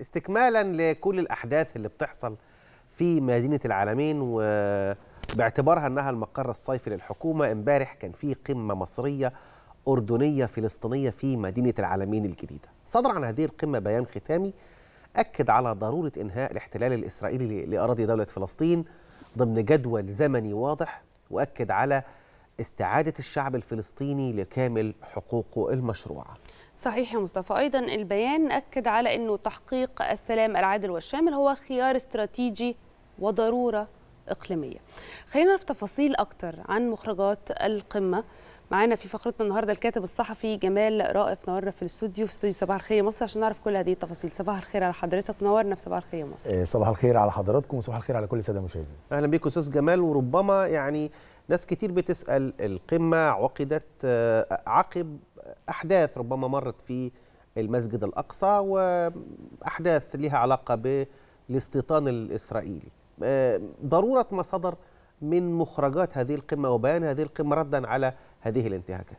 استكمالا لكل الأحداث اللي بتحصل في مدينة العالمين وباعتبارها أنها المقر الصيفي للحكومة. امبارح كان في قمة مصرية أردنية فلسطينية في مدينة العالمين الجديدة. صدر عن هذه القمة بيان ختامي أكد على ضرورة إنهاء الاحتلال الإسرائيلي لأراضي دولة فلسطين ضمن جدول زمني واضح وأكد على استعادة الشعب الفلسطيني لكامل حقوقه المشروعة. صحيح يا مصطفى. أيضا البيان أكد على إنه تحقيق السلام العادل والشامل هو خيار استراتيجي وضرورة إقليمية. خلينا نعرف تفاصيل أكتر عن مخرجات القمة. معانا في فقرتنا النهارده الكاتب الصحفي جمال رائف نورنا في الاستوديو في استوديو صباح الخير يا مصر عشان نعرف كل هذه التفاصيل. صباح الخير على حضرتك نورنا في صباح الخير يا مصر. صباح الخير على حضراتكم وصباح الخير على كل السادة المشاهدين. أهلا بيك أستاذ جمال. وربما يعني ناس كتير بتسأل القمة عقدت عقب أحداث ربما مرت في المسجد الأقصى وأحداث لها علاقة بالاستيطان الإسرائيلي. ضرورة ما صدر من مخرجات هذه القمة وبيان هذه القمة ردا على هذه الانتهاكات.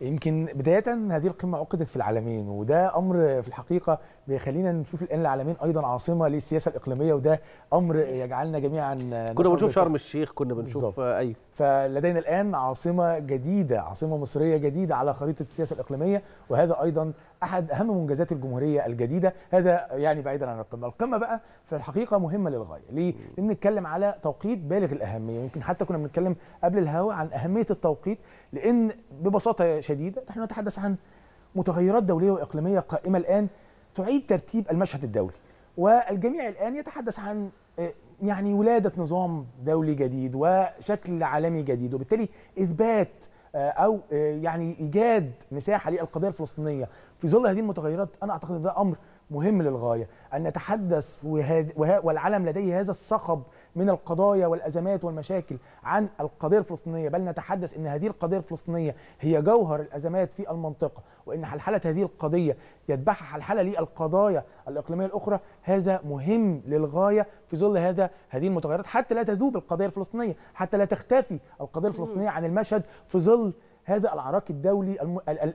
يمكن بداية هذه القمة عقدت في العالمين وده أمر في الحقيقة بيخلينا نشوف الآن العالمين أيضا عاصمة للسياسة الإقليمية وده أمر يجعلنا جميعا كنا بنشوف شرم الشيخ كنا بنشوف أيوه فلدينا الآن عاصمة جديدة عاصمة مصرية جديدة على خريطة السياسة الإقليمية وهذا أيضا أحد أهم منجزات الجمهورية الجديدة. هذا يعني بعيدا عن القمة. القمة بقى في الحقيقة مهمة للغاية. ليه؟ لأن بنتكلم على توقيت بالغ الأهمية. يمكن حتى كنا بنتكلم قبل الهواء عن أهمية التوقيت لأن ببساطة شديدة نحن نتحدث عن متغيرات دولية وإقليمية قائمة الآن تعيد ترتيب المشهد الدولي. والجميع الآن يتحدث عن يعني ولادة نظام دولي جديد وشكل عالمي جديد وبالتالي إثبات أو يعني إيجاد مساحة للقضية الفلسطينية. في ظل هذه المتغيرات أنا أعتقد ده أمر مهم للغاية أن نتحدث والعالم لديه هذا الصخب من القضايا والأزمات والمشاكل عن القضية الفلسطينية بل نتحدث أن هذه القضية الفلسطينية هي جوهر الأزمات في المنطقة وأن حلحلة هذه القضية يتبعها حلحلة للقضايا الإقليمية الأخرى هذا مهم للغاية في ظل هذا هذه المتغيرات حتى لا تذوب القضية الفلسطينية حتى لا تختفي القضية الفلسطينية عن المشهد في ظل هذا العراك الدولي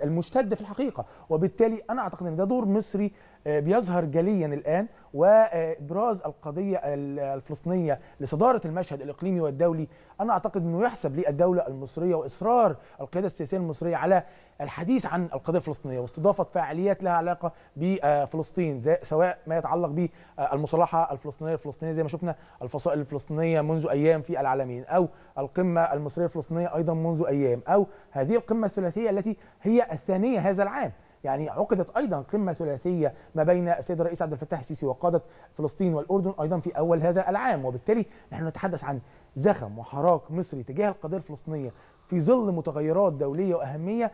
المشتد في الحقيقة. وبالتالي أنا أعتقد إن ده دور مصري بيظهر جليا الآن وإبراز القضية الفلسطينية لصدارة المشهد الإقليمي والدولي أنا أعتقد إنه يحسب للدولة المصرية وإصرار القيادة السياسية المصرية على الحديث عن القضية الفلسطينية واستضافة فعاليات لها علاقة بفلسطين سواء ما يتعلق بالمصالحة الفلسطينية الفلسطينية زي ما شفنا الفصائل الفلسطينية منذ أيام في العالمين أو القمة المصرية الفلسطينية أيضا منذ أيام أو هذه القمة الثلاثية التي هي الثانية هذا العام. يعني عقدت أيضا قمة ثلاثية ما بين السيد الرئيس عبد الفتاح السيسي وقادة فلسطين والأردن أيضا في أول هذا العام. وبالتالي نحن نتحدث عن زخم وحراك مصري تجاه القضية الفلسطينية في ظل متغيرات دولية وأهمية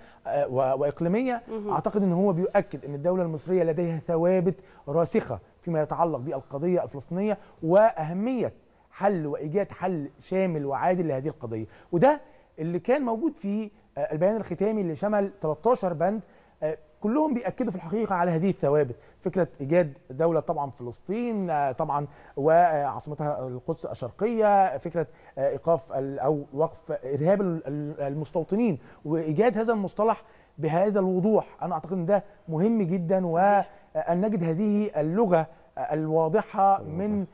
وإقليمية. أعتقد إن هو بيؤكد إن الدولة المصرية لديها ثوابت راسخة فيما يتعلق بالقضية الفلسطينية وأهمية حل وإيجاد حل شامل وعادل لهذه القضية. وده اللي كان موجود في البيان الختامي اللي شمل 13 بند كلهم بيأكدوا في الحقيقة على هذه الثوابت. فكرة إيجاد دولة طبعا فلسطين طبعا وعاصمتها القدس الشرقية فكرة إيقاف أو وقف إرهاب المستوطنين. وإيجاد هذا المصطلح بهذا الوضوح. أنا أعتقد أن ده مهم جدا وأن نجد هذه اللغة الواضحة. من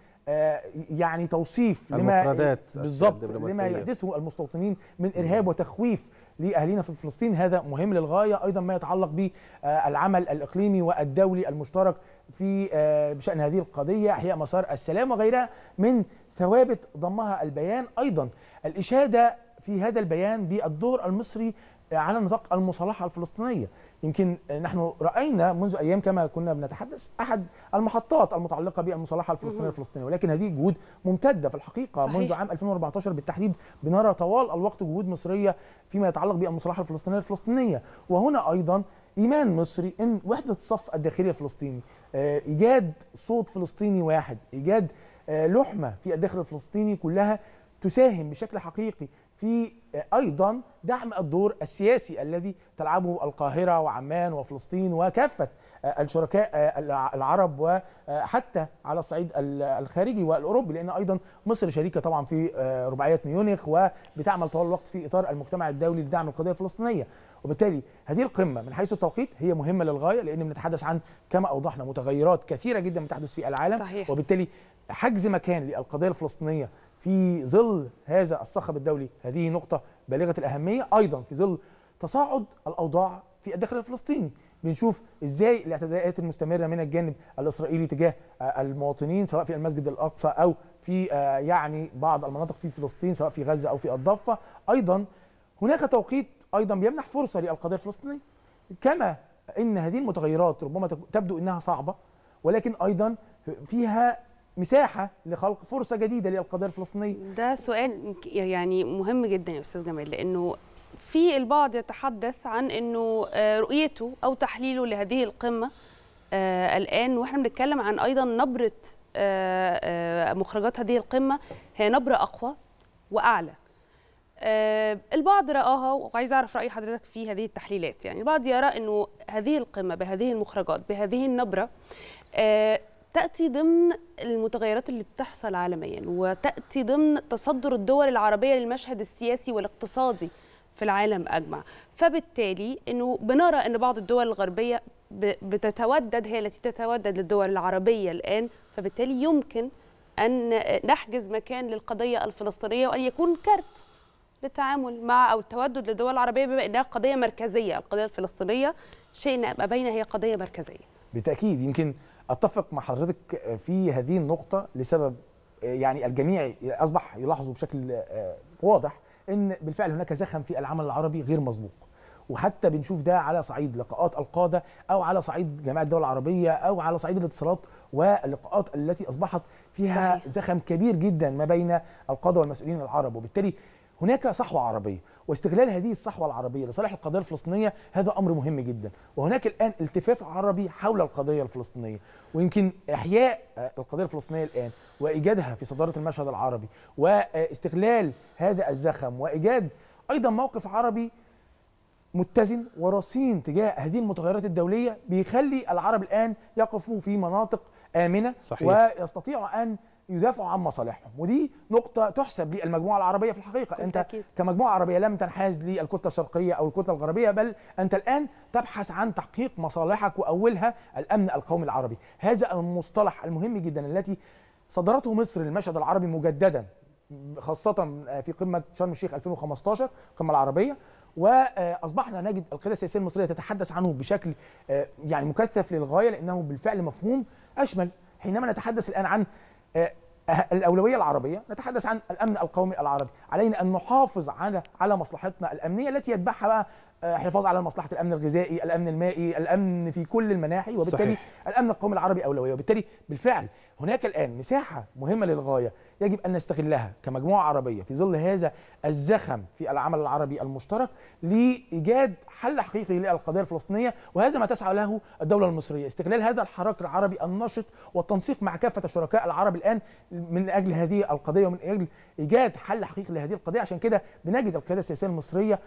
يعني توصيف لما بالضبط لما يحدثه المستوطنين من إرهاب وتخويف لاهالينا في فلسطين. هذا مهم للغاية أيضا ما يتعلق بالعمل الإقليمي والدولي المشترك في بشأن هذه القضية. أحياء مسار السلام وغيرها من ثوابت ضمها البيان. أيضا الإشادة في هذا البيان بالدور المصري على نطاق المصالحة الفلسطينية. يمكن نحن رأينا منذ أيام كما كنا بنتحدث أحد المحطات المتعلقة بالمصالحة الفلسطينية الفلسطينية ولكن هذه جهود ممتدة في الحقيقة. صحيح. منذ عام 2014 بالتحديد بنرى طوال الوقت جهود مصرية فيما يتعلق بالمصالحة الفلسطينية الفلسطينية. وهنا أيضا إيمان مصري إن وحدة الصف الداخلي الفلسطيني إيجاد صوت فلسطيني واحد إيجاد لحمة في الداخل الفلسطيني كلها تساهم بشكل حقيقي في أيضا دعم الدور السياسي الذي تلعبه القاهرة وعمان وفلسطين وكافة الشركاء العرب وحتى على الصعيد الخارجي والأوروبي لأن أيضا مصر شريكة طبعا في رباعية ميونخ وبتعمل طوال الوقت في إطار المجتمع الدولي لدعم القضية الفلسطينية وبالتالي هذه القمة من حيث التوقيت هي مهمة للغاية لأن بنتحدث عن كما أوضحنا متغيرات كثيرة جدا بتحدث في العالم صحيح. وبالتالي حجز مكان للقضية الفلسطينية في ظل هذا الصخب الدولي. هذه نقطة بالغة الأهمية أيضا في ظل تصاعد الأوضاع في الداخل الفلسطيني. بنشوف إزاي الاعتداءات المستمرة من الجانب الإسرائيلي تجاه المواطنين سواء في المسجد الأقصى أو في يعني بعض المناطق في فلسطين سواء في غزة أو في الضفة. أيضا هناك توقيت أيضا بيمنح فرصة للقضية الفلسطينية. كما إن هذه المتغيرات ربما تبدو إنها صعبة ولكن أيضا فيها مساحة لخلق فرصة جديدة للقضيه الفلسطينيه ده سؤال يعني مهم جدا يا أستاذ جمال لأنه في البعض يتحدث عن إنه رؤيته أو تحليله لهذه القمة آه الآن وإحنا بنتكلم عن أيضا نبرة آه آه مخرجات هذه القمة هي نبرة أقوى وأعلى. آه البعض رآها وعايز أعرف رأي حضرتك في هذه التحليلات يعني البعض يرى أنه هذه القمة بهذه المخرجات بهذه النبرة تأتي ضمن المتغيرات اللي بتحصل عالميا وتأتي ضمن تصدر الدول العربية للمشهد السياسي والاقتصادي في العالم أجمع. فبالتالي أنه بنرى أن بعض الدول الغربية بتتودد هي التي تتودد للدول العربية الآن. فبالتالي يمكن أن نحجز مكان للقضية الفلسطينية وأن يكون كارت للتعامل مع أو التودد للدول العربية بما إنها قضية مركزية، القضية الفلسطينية شيء ما بين هي قضية مركزية. بالتأكيد يمكن أتفق مع حضرتك في هذه النقطة لسبب يعني الجميع أصبح يلاحظوا بشكل واضح إن بالفعل هناك زخم في العمل العربي غير مسبوق. وحتى بنشوف ده على صعيد لقاءات القادة أو على صعيد جماعة الدول العربية أو على صعيد الاتصالات واللقاءات التي أصبحت فيها صحيح. زخم كبير جدا ما بين القادة والمسؤولين العرب وبالتالي هناك صحوة عربية واستغلال هذه الصحوة العربية لصالح القضية الفلسطينية هذا أمر مهم جدا. وهناك الآن التفاف عربي حول القضية الفلسطينية ويمكن إحياء القضية الفلسطينية الآن وإيجادها في صدارة المشهد العربي واستغلال هذا الزخم وإيجاد أيضا موقف عربي متزن ورصين تجاه هذه المتغيرات الدولية بيخلي العرب الآن يقفوا في مناطق آمنة صحيح. ويستطيعوا أن يدافعوا عن مصالحهم ودي نقطة تحسب للمجموعة العربية في الحقيقة أنت أكيد. كمجموعة عربية لم تنحاز للكتلة الشرقية أو الكتلة الغربية بل أنت الآن تبحث عن تحقيق مصالحك وأولها الأمن القومي العربي هذا المصطلح المهم جدا التي صدرته مصر للمشهد العربي مجددا خاصة في قمة شرم الشيخ 2015 القمة العربية وأصبحنا نجد القيادة السياسية المصرية تتحدث عنه بشكل يعني مكثف للغاية لأنه بالفعل مفهوم اشمل حينما نتحدث الآن عن الأولوية العربية نتحدث عن الأمن القومي العربي. علينا أن نحافظ على على مصلحتنا الأمنية التي يتبعها بقى حفاظ على مصلحة الأمن الغذائي الأمن المائي الأمن في كل المناحي وبالتالي صحيح. الأمن القومي العربي أولوية. وبالتالي بالفعل هناك الآن مساحة مهمة للغاية يجب أن نستغلها كمجموعة عربية في ظل هذا الزخم في العمل العربي المشترك لإيجاد حل حقيقي للقضية الفلسطينية وهذا ما تسعى له الدولة المصرية. استغلال هذا الحراك العربي النشط والتنسيق مع كافة الشركاء العرب الآن من أجل هذه القضية ومن أجل إيجاد حل حقيقي لهذه القضية. عشان كده بنجد القيادة السياسية المصرية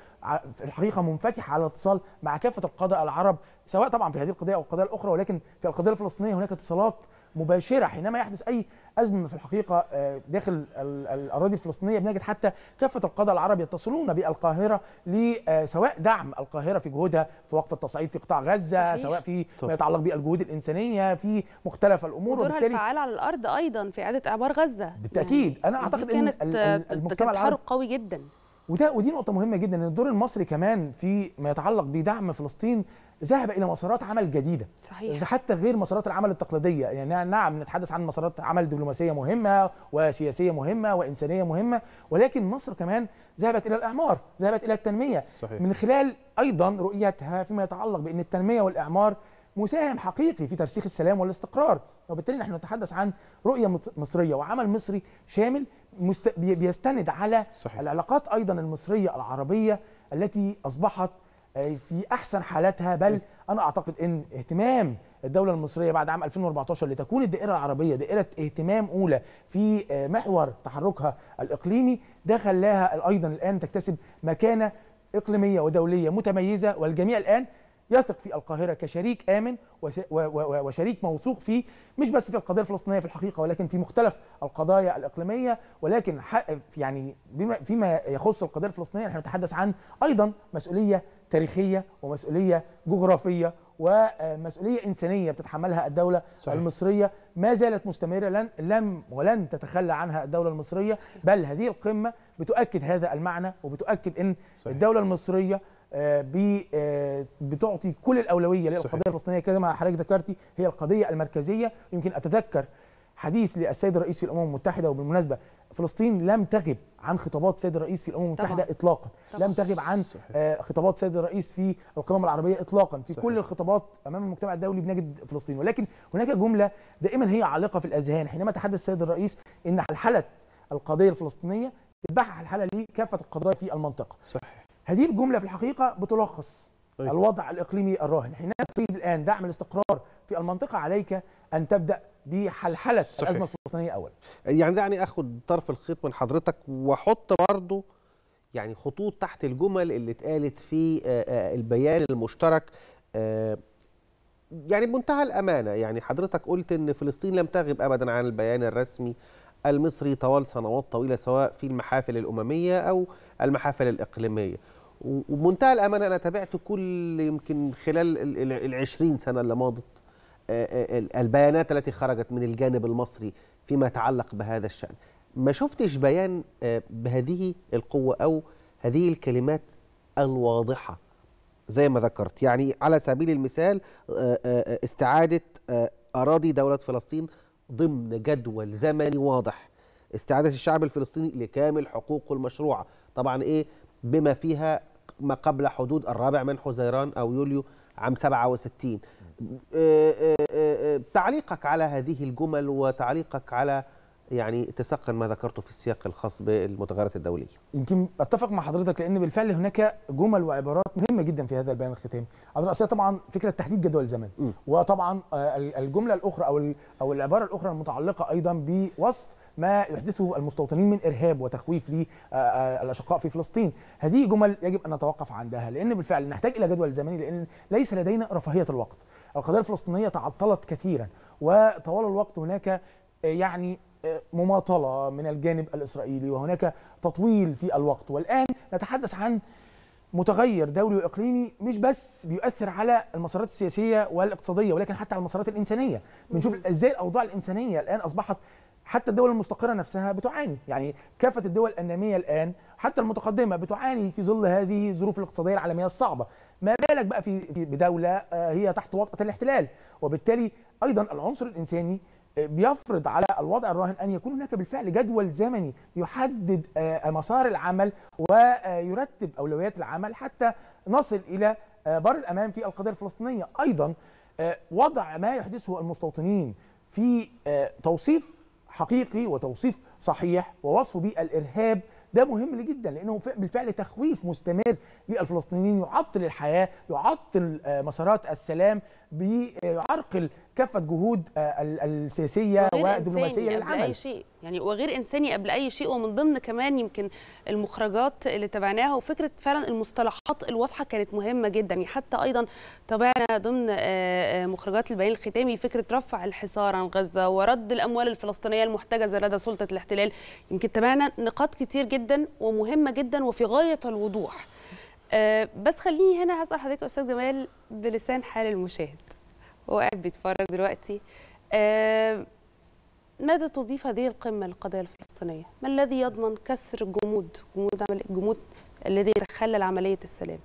في الحقيقة منفتحه على اتصال مع كافة القادة العرب سواء طبعا في هذه القضية أو القضايا الأخرى ولكن في القضية الفلسطينية هناك اتصالات مباشرة حينما يحدث أي أزمة في الحقيقة داخل الأراضي الفلسطينية بنجد حتى كافة القادة العرب يتصلون بالقاهرة لسواء دعم القاهرة في جهودها في وقف التصعيد في قطاع غزة صحيح. سواء في. ما يتعلق بالجهود الإنسانية في مختلف الأمور ودورها الفعال على الأرض أيضا في إعادة اعمار غزة بالتأكيد أنا دي أعتقد إن المجتمع كان العربي قوي جدا وده ودي نقطة مهمة جدا إن الدور المصري كمان في ما يتعلق بدعم فلسطين ذهب إلى مسارات عمل جديدة. صحيح. حتى غير مسارات العمل التقليدية. يعني نعم نتحدث عن مسارات عمل دبلوماسية مهمة وسياسية مهمة وإنسانية مهمة ولكن مصر كمان ذهبت إلى الإعمار ذهبت إلى التنمية. صحيح. من خلال أيضا رؤيتها فيما يتعلق بأن التنمية والإعمار مساهم حقيقي في ترسيخ السلام والاستقرار. وبالتالي نحن نتحدث عن رؤية مت- مصرية وعمل مصري شامل مست... بي- بيستند على صحيح. العلاقات أيضا المصرية العربية التي أصبحت آه، في أحسن حالاتها. بل أنا أعتقد إن اهتمام الدولة المصرية بعد عام 2014 لتكون الدائرة العربية دائرة اهتمام أولى في آه، محور تحركها الإقليمي ده خلاها أيضا الآن تكتسب مكانة إقليمية ودولية متميزة. والجميع الآن يثق في القاهرة كشريك و- وشريك موثوق فيه مش بس في القضية الفلسطينية في الحقيقة ولكن في مختلف القضايا الإقليمية ولكن يعني بما فيما يخص القضية الفلسطينية نحن نتحدث عن أيضا مسؤولية تاريخية ومسؤولية جغرافية ومسؤولية إنسانية بتتحملها الدولة صحيح. المصرية ما زالت مستمرة لن لم ولن تتخلى عنها الدولة المصرية بل هذه القمة بتؤكد هذا المعنى وبتؤكد إن صحيح. الدولة المصرية بي- آه، بتعطي كل الأولوية للقضية. الفلسطينية كما ما حضرتك ذكرتي هي القضية المركزية يمكن أتذكر حديث للسيد الرئيس في الأمم المتحدة وبالمناسبة فلسطين لم تغب عن خطابات السيد الرئيس في الأمم المتحدة طبعاً. اطلاقا طبعاً. لم تغب عن صحيح. آه، خطابات السيد الرئيس في القمم العربية اطلاقا في صحيح. كل الخطابات أمام المجتمع الدولي بنجد فلسطين ولكن هناك جملة دائما هي عالقة في الأذهان حينما تحدث السيد الرئيس إن حلحله القضية الفلسطينية تتبعها حلحله لكافة القضايا في المنطقة صحيح هذه الجملة في الحقيقة بتلخص طيب. الوضع الإقليمي الراهن حينما تريد الآن دعم الاستقرار في المنطقة عليك أن تبدأ بحلحلة صحيح. الأزمة الفلسطينية اولا يعني دعني آخد طرف الخيط من حضرتك وأحط برضو يعني خطوط تحت الجمل اللي اتقالت في آه، آه، البيان المشترك آه، يعني بمنتهى الأمانة يعني حضرتك قلت إن فلسطين لم تغب ابدا عن البيان الرسمي المصري طوال سنوات طويلة سواء في المحافل الأممية أو المحافل الإقليمية و- وبمنتهى الأمانة أنا تابعت كل يمكن خلال ال- ال- العشرين سنة اللي ماضت آه، آه، البيانات التي خرجت من الجانب المصري فيما يتعلق بهذا الشأن. ما شفتش بيان آه، بهذه القوة أو هذه الكلمات الواضحة زي ما ذكرت. يعني على سبيل المثال استعادة آه، أراضي دولة فلسطين ضمن جدول زمني واضح. استعادة الشعب الفلسطيني لكامل حقوقه المشروعة. طبعا إيه؟ بما فيها ما قبل حدود الرابع من حزيران أو يوليو عام 67 آه، آه، آه، تعليقك على هذه الجمل وتعليقك على يعني اتساقا ما ذكرته في السياق الخاص بالمتغيرات الدولية. يمكن أتفق مع حضرتك لأن بالفعل هناك جمل وعبارات مهمة جدا في هذا البيان الختامي. على راسها طبعا فكرة تحديد جدول الزمن. م. وطبعا آه، الجملة الأخرى أو أو العبارة الأخرى المتعلقة أيضا بوصف ما يحدثه المستوطنين من إرهاب وتخويف للاشقاء في فلسطين. هذه جمل يجب أن نتوقف عندها لأن بالفعل نحتاج إلى جدول زمني لأن ليس لدينا رفاهية الوقت. القضية الفلسطينية تعطلت كثيرا وطوال الوقت هناك آه، يعني آه، مماطلة من الجانب الإسرائيلي وهناك تطويل في الوقت. والآن نتحدث عن متغير دولي وإقليمي مش بس بيؤثر على المسارات السياسية والاقتصادية ولكن حتى على المسارات الإنسانية. بنشوف إزاي الأوضاع الإنسانية الآن أصبحت حتى الدول المستقرة نفسها بتعاني. يعني كافة الدول النامية الآن حتى المتقدمة بتعاني في ظل هذه الظروف الاقتصادية العالمية الصعبة. ما بالك بقى في بدولة آه، هي تحت وطأة الاحتلال. وبالتالي أيضا العنصر الإنساني بيفرض على الوضع الراهن أن يكون هناك بالفعل جدول زمني يحدد آه، مسار العمل ويرتب أولويات العمل حتى نصل إلى آه، بر الأمان في القضية الفلسطينية. أيضا آه، وضع ما يحدثه المستوطنين في آه، توصيف حقيقي وتوصيف صحيح ووصفه بالإرهاب ده مهم جدا لأنه بالفعل تخويف مستمر للفلسطينيين. يعطل الحياة يعطل آه، مسارات السلام بيعرقل كافة جهود آه، ال- السياسية والدبلوماسية قبل أي للعمل شيء. يعني وغير إنساني قبل أي شيء ومن ضمن كمان يمكن المخرجات اللي تابعناها وفكرة فعلا المصطلحات الواضحة كانت مهمة جدا. يعني حتى أيضا تابعنا ضمن آه، آه، مخرجات البيان الختامي فكرة رفع الحصار عن غزة ورد الأموال الفلسطينية المحتجزة لدى سلطة الاحتلال. يمكن تابعنا نقاط كتير جدا ومهمة جدا وفي غاية الوضوح. بس خليني هنا هسأل حضرتك أستاذ جمال بلسان حال المشاهد هو قاعد بيتفرج دلوقتي آه، ماذا تضيف هذه القمة للقضية الفلسطينية؟ ما الذي يضمن كسر الجمود جمود عمل الجمود الذي يتخلل عملية السلام؟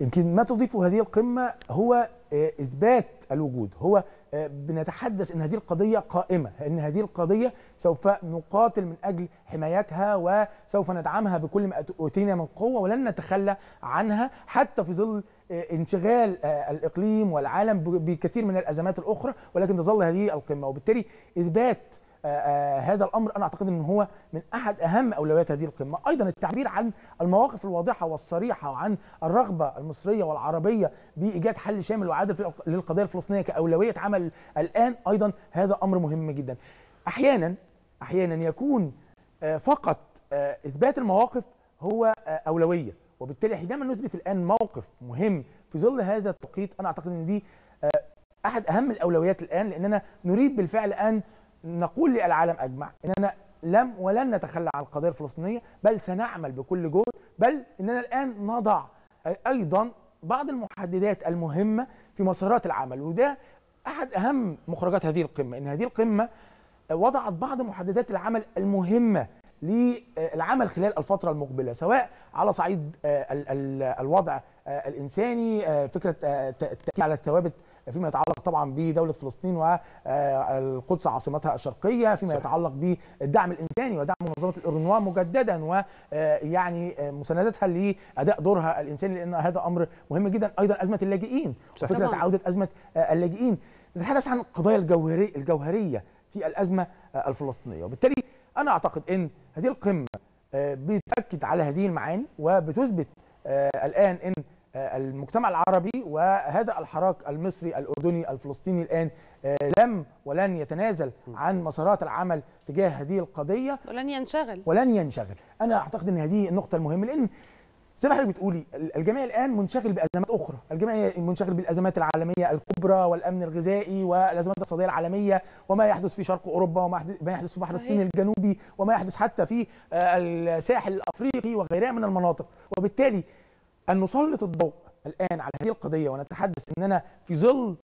يمكن ما تضيفه هذه القمة هو آه، إثبات الوجود. هو آه، بنتحدث أن هذه القضية قائمة أن هذه القضية سوف نقاتل من أجل حمايتها وسوف ندعمها بكل ما أوتينا من قوة ولن نتخلى عنها حتى في ظل آه، انشغال الإقليم والعالم بكثير من الأزمات الأخرى ولكن تظل هذه القمة. وبالتالي إثبات هذا الأمر أنا أعتقد ان هو من أحد أهم أولويات هذه القمة. أيضا التعبير عن المواقف الواضحة والصريحة وعن الرغبة المصرية والعربية بإيجاد حل شامل وعادل للقضية الفلسطينية كأولوية عمل الآن أيضا هذا أمر مهم جدا. أحيانا أحيانا يكون آه، فقط آه، إثبات المواقف هو آه، أولوية وبالتالي حينما نثبت الآن موقف مهم في ظل هذا التوقيت. أنا أعتقد إن دي آه، أحد أهم الأولويات الآن لأننا نريد بالفعل أن نقول للعالم أجمع إننا لم ولن نتخلى عن القضية الفلسطينية بل سنعمل بكل جهد بل إننا الآن نضع أيضا بعض المحددات المهمة في مسارات العمل وده أحد أهم مخرجات هذه القمة إن هذه القمة وضعت بعض محددات العمل المهمة للعمل خلال الفترة المقبلة سواء على صعيد آه، ال- ال- الوضع آه، الإنساني آه، فكرة الت- التأكيد على الثوابت فيما يتعلق طبعا بدولة فلسطين والقدس عاصمتها الشرقية فيما. يتعلق بالدعم الإنساني ودعم منظمة الاورنوا مجددا ويعني مساندتها لأداء دورها الإنساني لأن هذا أمر مهم جدا أيضا أزمة اللاجئين. وفكرة. عوده أزمة آه، اللاجئين نتحدث عن القضايا الجوهري الجوهرية في الأزمة آه، الفلسطينية وبالتالي أنا أعتقد إن هذه القمة آه، بتأكد على هذه المعاني وبتثبت آه، الآن إن آه، المجتمع العربي وهذا الحراك المصري الأردني الفلسطيني الآن آه، لم ولن يتنازل عن مسارات العمل تجاه هذه القضية. ولن ينشغل. ولن ينشغل. أنا أعتقد إن هذه النقطة المهمة لأن زي ما حضرتك بتقولي الجميع الآن منشغل بأزمات أخرى. الجميع منشغل بالأزمات العالمية الكبرى والأمن الغذائي والأزمات الاقتصادية العالمية وما يحدث في شرق أوروبا وما يحدث- في بحر. الصين الجنوبي وما يحدث حتى في آه، الساحل الأفريقي وغيرها من المناطق. وبالتالي أن نسلط الضوء الآن على هذه القضية ونتحدث إننا في ظل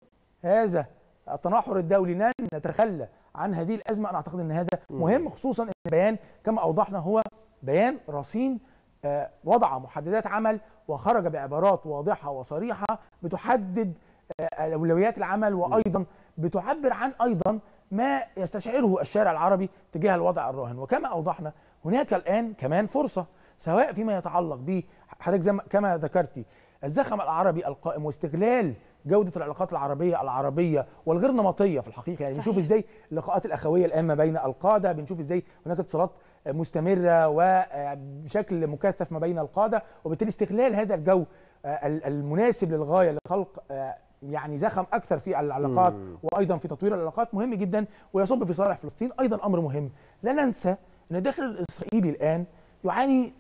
هذا التناحر الدولي لن نتخلى عن هذه الأزمة. أنا أعتقد إن هذا مهم خصوصا إن البيان كما أوضحنا هو بيان رصين آه، وضع محددات عمل وخرج بعبارات واضحة وصريحة بتحدد آه، أولويات العمل وأيضا بتعبر عن أيضا ما يستشعره الشارع العربي تجاه الوضع الراهن. وكما أوضحنا هناك الآن كمان فرصة سواء فيما يتعلق ب حضرتك زي ما- كما ذكرتي الزخم العربي القائم واستغلال جودة العلاقات العربية العربية والغير نمطية في الحقيقة يعني بنشوف صحيح. إزاي اللقاءات الأخوية الآن ما بين القادة بنشوف إزاي هناك اتصالات مستمرة وبشكل مكثف ما بين القادة وبالتالي استغلال هذا الجو آه، ال- المناسب للغاية لخلق آه، يعني زخم أكثر في العلاقات. وأيضا في تطوير العلاقات مهم جدا ويصب في صالح فلسطين أيضا أمر مهم لا ننسى إن الداخل الإسرائيلي الآن يعاني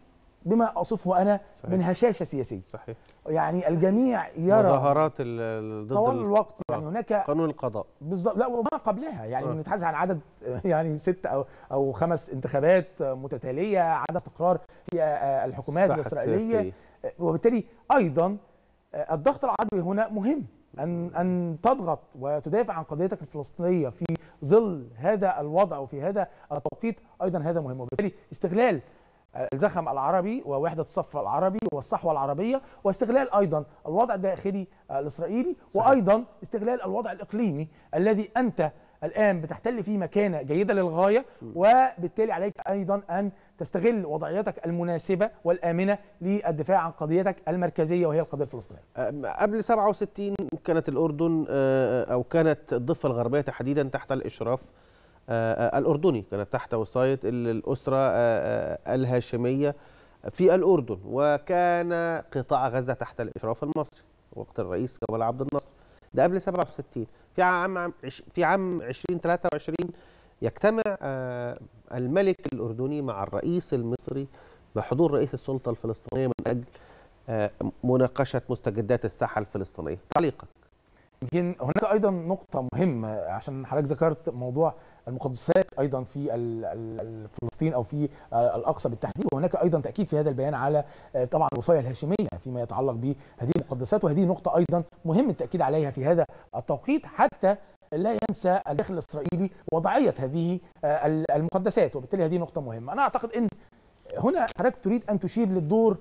بما أصفه أنا صحيح. من هشاشة سياسية صحيح يعني الجميع يرى مظاهرات ضد طوال ال- الوقت آه. يعني هناك قانون القضاء بالظبط لا وما قبلها يعني آه. بنتحدث عن عدد يعني ست أو أو خمس انتخابات متتالية عدد استقرار في آه، آه، الحكومات الإسرائيلية السياسية. آه، وبالتالي أيضا آه، الضغط العربي هنا مهم أن أن تضغط وتدافع عن قضيتك الفلسطينية في ظل هذا الوضع وفي هذا التوقيت أيضا هذا مهم وبالتالي استغلال الزخم العربي ووحدة الصف العربي والصحوة العربية واستغلال أيضا الوضع الداخلي الإسرائيلي صحيح. وأيضا استغلال الوضع الإقليمي الذي أنت الآن بتحتل فيه مكانة جيدة للغاية وبالتالي عليك أيضا أن تستغل وضعيتك المناسبة والآمنة للدفاع عن قضيتك المركزية وهي القضية الفلسطينية. أم، قبل 67 كانت الأردن آه، أو كانت الضفة الغربية تحديدا تحت الإشراف آه، آه، الأردني كانت تحت وصاية ال- الأسرة آه، آه، الهاشمية في الأردن وكان قطاع غزة تحت الإشراف المصري وقت الرئيس جمال عبد الناصر. ده قبل 67 في عام في عام 2023 يجتمع آه، الملك الأردني مع الرئيس المصري بحضور رئيس السلطة الفلسطينية من أجل آه، مناقشة مستجدات الساحة الفلسطينية تعليقك يمكن هناك أيضا نقطة مهمة عشان حضرتك ذكرت موضوع المقدسات أيضا في فلسطين أو في آه، الأقصى بالتحديد وهناك أيضا تأكيد في هذا البيان على آه، طبعا الوصايه الهاشمية فيما يتعلق بهذه المقدسات وهذه نقطة أيضا مهم التأكيد عليها في هذا التوقيت حتى لا ينسى الداخل الإسرائيلي وضعية هذه آه، ال- المقدسات وبالتالي هذه نقطة مهمة. أنا أعتقد إن هنا حضرتك تريد أن تشير للدور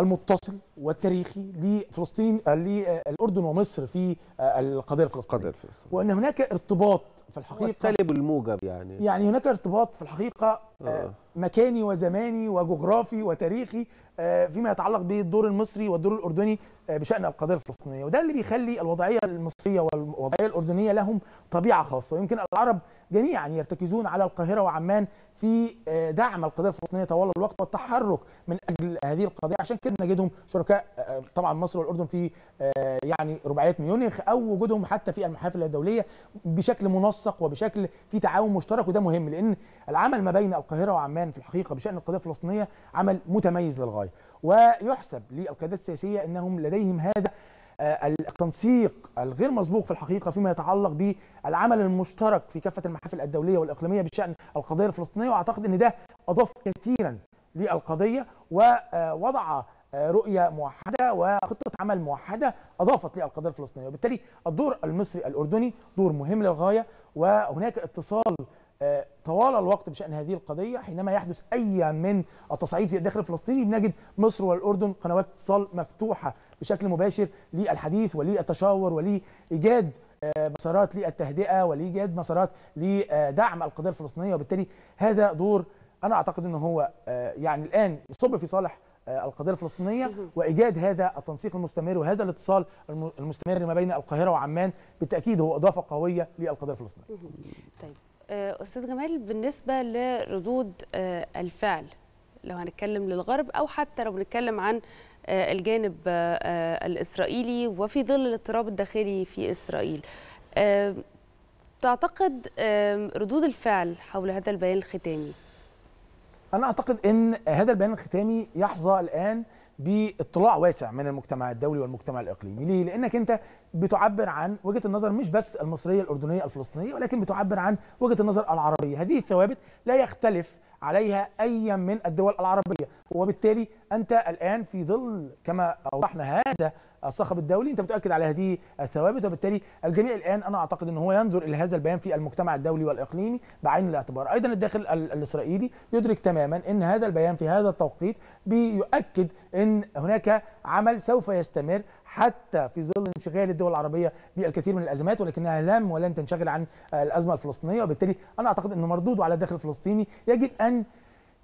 المتصل والتاريخي لفلسطين آه، للاردن ومصر في آه، القضية الفلسطينية. وإن هناك ارتباط في الحقيقة السالب والموجب يعني. يعني هناك ارتباط في الحقيقة آه. آه، مكاني وزماني وجغرافي وتاريخي آه، فيما يتعلق بالدور المصري والدور الأردني آه، بشأن القضية الفلسطينية. وده اللي بيخلي الوضعية المصرية والوضعية الأردنية لهم طبيعة خاصة. ويمكن العرب جميعا يرتكزون على القاهرة وعمان في آه، دعم القضية الفلسطينية طوال الوقت والتحرك من أجل هذه القضية. عشان كده نجدهم شركاء آه، طبعا مصر والأردن في آه، يعني رباعيه ميونخ أو وجودهم حتى في المحافل الدولية بشكل منسق وبشكل في تعاون مشترك وده مهم لأن العمل ما بين القاهرة وعمان في الحقيقة بشأن القضية الفلسطينية عمل متميز للغاية. ويحسب للقيادات السياسية إنهم لديهم هذا التنسيق الغير مسبوق في الحقيقة فيما يتعلق بالعمل المشترك في كافة المحافل الدولية والإقليمية بشأن القضية الفلسطينية وأعتقد إن ده أضاف كثيرا للقضية ووضع آه، رؤية موحدة وخطة عمل موحدة أضافت للقضية الفلسطينية. وبالتالي الدور المصري الأردني دور مهم للغاية وهناك اتصال آه، طوال الوقت بشأن هذه القضية حينما يحدث أي من التصعيد في الداخل الفلسطيني بنجد مصر والأردن قنوات اتصال مفتوحة بشكل مباشر للحديث وللتشاور ولإيجاد آه، مسارات للتهدئة ولإيجاد مسارات لدعم القضية الفلسطينية. وبالتالي هذا دور أنا أعتقد إنه هو آه، يعني الآن يصب في صالح آه، القضية الفلسطينية وإيجاد هذا التنسيق المستمر وهذا الاتصال الم- المستمر ما بين القاهرة وعمان. بالتأكيد هو إضافة قوية للقضية الفلسطينية. طيب. آه، أستاذ جمال بالنسبة لردود آه، الفعل لو هنتكلم للغرب أو حتى لو بنتكلم عن آه، الجانب آه، آه، الإسرائيلي وفي ظل الاضطراب الداخلي في إسرائيل. آه، تعتقد آه، ردود الفعل حول هذا البيان الختامي؟ أنا أعتقد إن هذا البيان الختامي يحظى الآن باطلاع واسع من المجتمع الدولي والمجتمع الإقليمي. ليه؟ لأنك أنت بتعبر عن وجهة النظر مش بس المصرية الأردنية الفلسطينية ولكن بتعبر عن وجهة النظر العربية. هذه الثوابت لا يختلف عليها اي من الدول العربية. وبالتالي أنت الآن في ظل كما أوضحنا هذا الصخب الدولي أنت بتؤكد على هذه الثوابت. وبالتالي الجميع الآن أنا أعتقد ان هو ينظر إلى هذا البيان في المجتمع الدولي والإقليمي بعين الاعتبار. أيضا الداخل ال- الإسرائيلي يدرك تماما إن هذا البيان في هذا التوقيت بيؤكد إن هناك عمل سوف يستمر حتى في ظل انشغال الدول العربية بالكثير من الأزمات ولكنها لم ولن تنشغل عن الأزمة الفلسطينية. وبالتالي أنا أعتقد إن مردوده على الداخل الفلسطيني يجب أن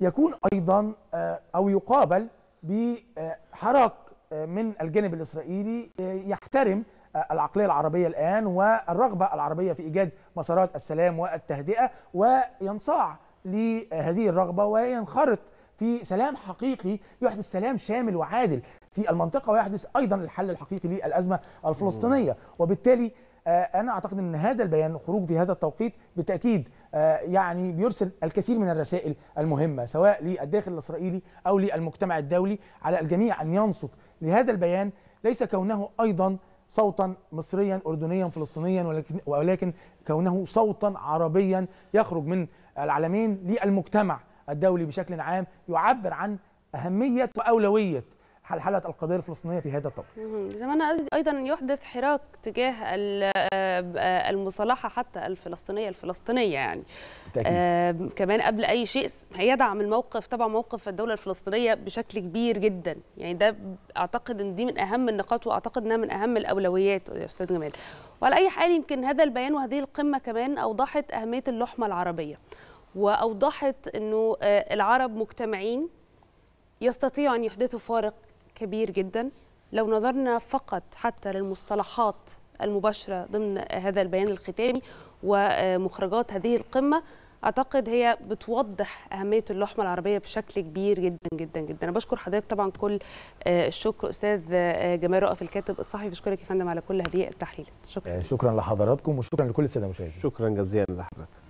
يكون أيضا آه، أو يقابل بحراك آه، من الجانب الإسرائيلي آه، يحترم العقلية العربية الآن والرغبة العربية في إيجاد مسارات السلام والتهدئة وينصاع لهذه الرغبة وينخرط في سلام حقيقي يحدث سلام شامل وعادل في المنطقة ويحدث أيضا الحل الحقيقي للأزمة الفلسطينية. وبالتالي آه، أنا أعتقد إن هذا البيان خروج في هذا التوقيت بالتأكيد آه، يعني بيرسل الكثير من الرسائل المهمة سواء للداخل الإسرائيلي أو للمجتمع الدولي على الجميع أن ينصت لهذا البيان. ليس كونه أيضا صوتا مصريا اردنيا فلسطينيا ولكن ولكن كونه صوتا عربيا يخرج من العالمين للمجتمع. الدولي بشكل عام يعبر عن أهمية وأولوية حلحلة القضية الفلسطينية في هذا مهم. زمان أيضا يحدث حراك تجاه آه، المصالحة حتى الفلسطينية الفلسطينية يعني. بالتأكيد. آه كمان قبل أي شيء هيدعم الموقف طبعا موقف الدولة الفلسطينية بشكل كبير جدا. يعني ده أعتقد إن دي من أهم النقاط وأعتقد إنها من أهم الأولويات يا أستاذ جمال. وعلى أي حال يمكن هذا البيان وهذه القمة كمان أوضحت أهمية اللحمة العربية. وأوضحت إنه آه، العرب مجتمعين يستطيعوا أن يحدثوا فارق كبير جدا. لو نظرنا فقط حتى للمصطلحات المباشرة ضمن هذا البيان الختامي ومخرجات هذه القمة أعتقد هي بتوضح أهمية اللحمة العربية بشكل كبير جدا جدا جدا. أنا بشكر حضرتك طبعا كل آه، الشكر أستاذ آه، جمال رؤف الكاتب الصحفي. بشكرك يا فندم على كل هذه التحليلات. شكرا. شكرا لحضراتكم وشكرا لكل السادة المشاهدين. شكرا جزيلا لحضرتك.